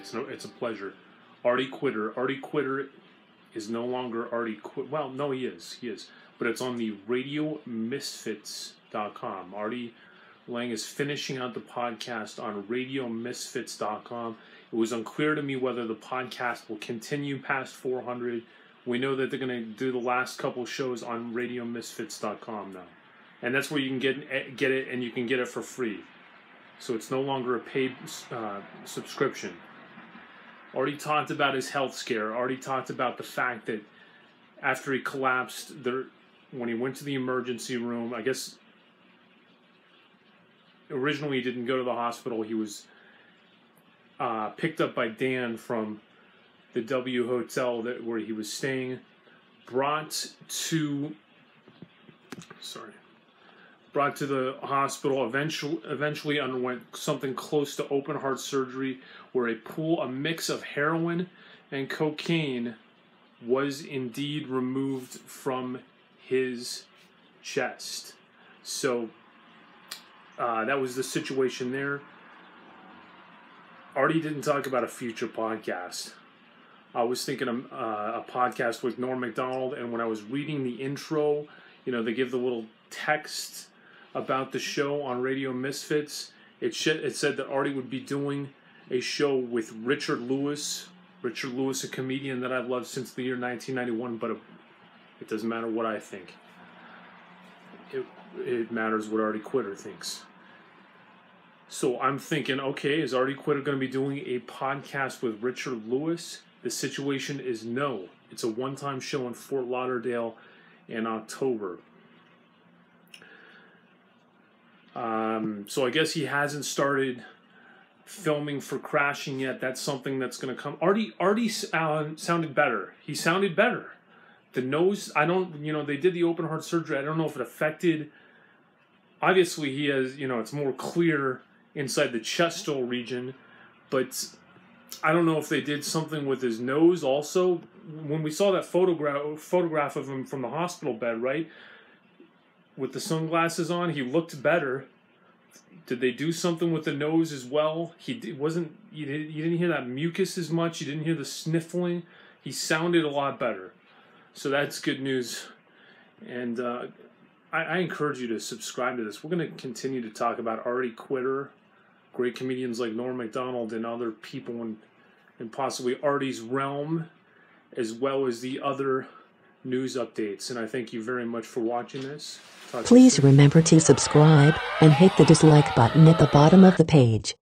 It's no, it's a pleasure. Artie Quitter. Artie Quitter is no longer Artie Quit. Well, no, he is. He is. But it's on the RadioMisfits.com. Artie Lange is finishing out the podcast on RadioMisfits.com. It was unclear to me whether the podcast will continue past 400. We know that they're going to do the last couple shows on RadioMisfits.com now, and that's where you can get get it, and you can get it for free. So it's no longer a paid uh, subscription. Already talked about his health scare. Already talked about the fact that after he collapsed, there when he went to the emergency room, I guess originally he didn't go to the hospital. He was uh, picked up by Dan from the W Hotel that where he was staying, brought to sorry, brought to the hospital. Eventually, eventually underwent something close to open heart surgery, where a pool, a mix of heroin and cocaine, was indeed removed from his chest. So uh, that was the situation there. Artie didn't talk about a future podcast. I was thinking of uh, a podcast with Norm Macdonald, and when I was reading the intro, you know, they give the little text about the show on Radio Misfits. It, sh- it said that Artie would be doing a show with Richard Lewis. Richard Lewis, a comedian that I've loved since the year 1991, but it doesn't matter what I think. It, it matters what Artie Quitter thinks. So I'm thinking, okay, is Artie Quitter going to be doing a podcast with Richard Lewis? The situation is no. It's a one time show in Fort Lauderdale in October. Um, so I guess he hasn't started filming for Crashing yet. That's something that's going to come. Artie, Artie uh, sounded better. He sounded better. The nose, I don't, you know, they did the open heart surgery. I don't know if it affected. Obviously, he has, you know, it's more clear inside the chestal region, but I don't know if they did something with his nose also. When we saw that photograph photograph of him from the hospital bed, right, with the sunglasses on, he looked better. Did they do something with the nose as well? He wasn't. You didn't, hear that mucus as much. You didn't hear the sniffling. He sounded a lot better, so that's good news. And uh, I, I encourage you to subscribe to this. We're going to continue to talk about Artie Quitter great comedians like Norm Macdonald and other people in possibly Artie's realm, as well as the other news updates. And I thank you very much for watching this. Talk Please remember to subscribe and hit the dislike button at the bottom of the page.